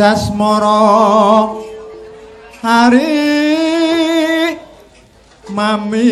Jasmara hari mami.